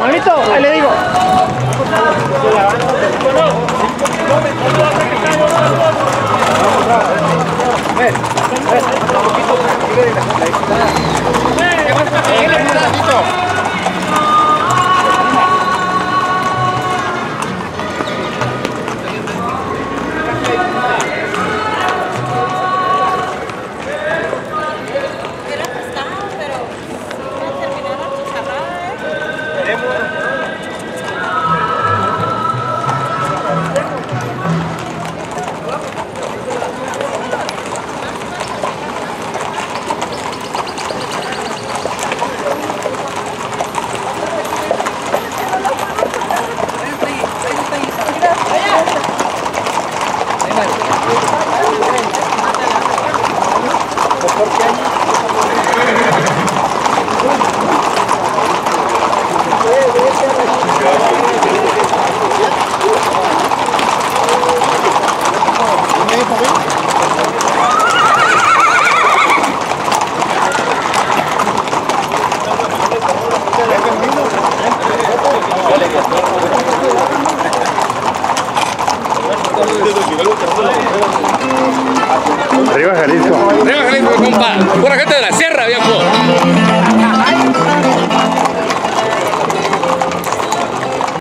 manito, ahí le digo. Hubiera Porque... Arriba Jalisco. Arriba Jalisco, compa. Pura gente de la sierra, viejo.